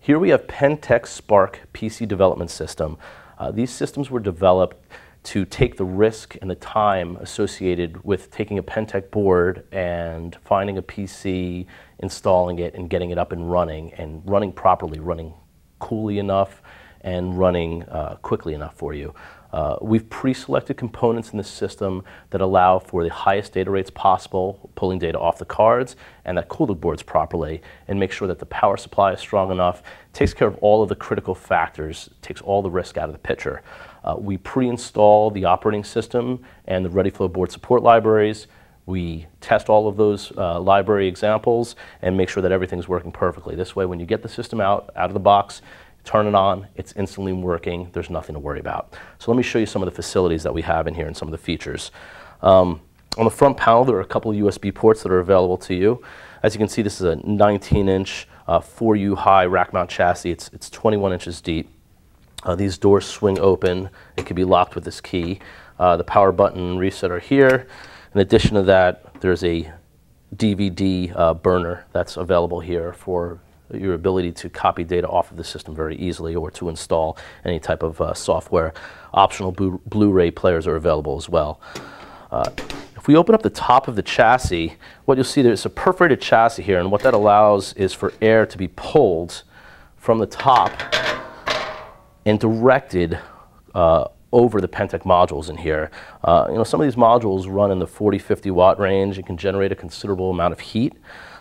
Here we have Pentek Spark PC development system. Uh, these systems were developed to take the risk and the time associated with taking a Pentek board and finding a PC, installing it, and getting it up and running, and running properly, running coolly enough, and running uh, quickly enough for you. Uh, we've pre-selected components in the system that allow for the highest data rates possible, pulling data off the cards, and that cool the boards properly, and make sure that the power supply is strong enough, takes care of all of the critical factors, takes all the risk out of the picture. Uh, we pre-install the operating system and the ReadyFlow board support libraries. We test all of those uh, library examples and make sure that everything's working perfectly. This way, when you get the system out, out of the box, turn it on, it's instantly working, there's nothing to worry about. So let me show you some of the facilities that we have in here and some of the features. Um, on the front panel, there are a couple of USB ports that are available to you. As you can see, this is a 19-inch uh, 4U high rack mount chassis. It's, it's 21 inches deep. Uh, these doors swing open. It can be locked with this key. Uh, the power button reset are here. In addition to that, there's a DVD uh, burner that's available here for your ability to copy data off of the system very easily or to install any type of uh, software. Optional Blu-ray players are available as well. Uh, if we open up the top of the chassis, what you'll see there's a perforated chassis here, and what that allows is for air to be pulled from the top and directed uh, over the Pentek modules in here. Uh, you know, some of these modules run in the 40, 50 watt range and can generate a considerable amount of heat.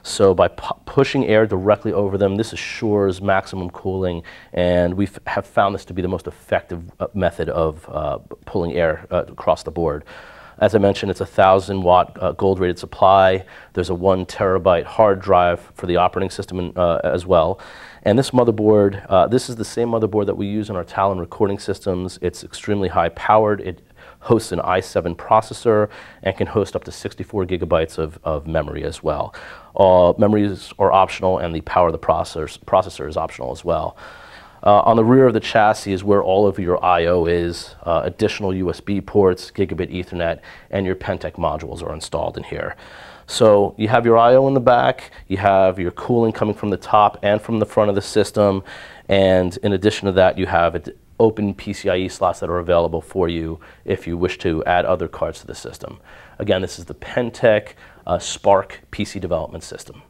So by pushing air directly over them, this assures maximum cooling, and we have found this to be the most effective uh, method of uh, pulling air uh, across the board. As I mentioned, it's a 1,000 watt uh, gold rated supply. There's a one terabyte hard drive for the operating system in, uh, as well. And this motherboard, uh, this is the same motherboard that we use in our Talon recording systems. It's extremely high powered. It hosts an i7 processor and can host up to 64 gigabytes of, of memory as well. Uh, memories are optional and the power of the processor, processor is optional as well. Uh, on the rear of the chassis is where all of your I.O. is, uh, additional USB ports, gigabit Ethernet, and your Pentek modules are installed in here. So you have your I.O. in the back, you have your cooling coming from the top and from the front of the system, and in addition to that, you have open PCIe slots that are available for you if you wish to add other cards to the system. Again, this is the Pentek uh, Spark PC development system.